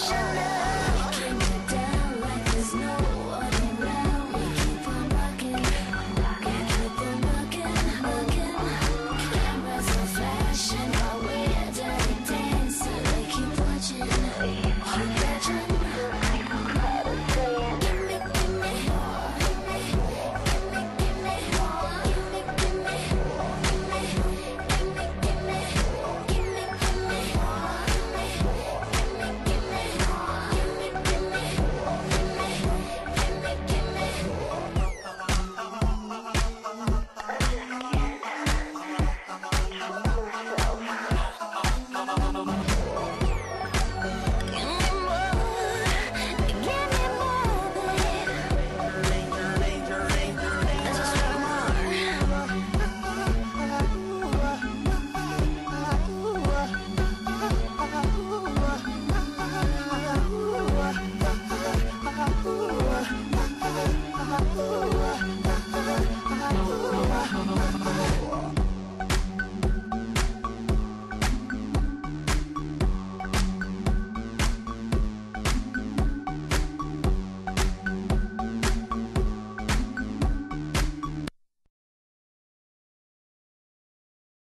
Oh.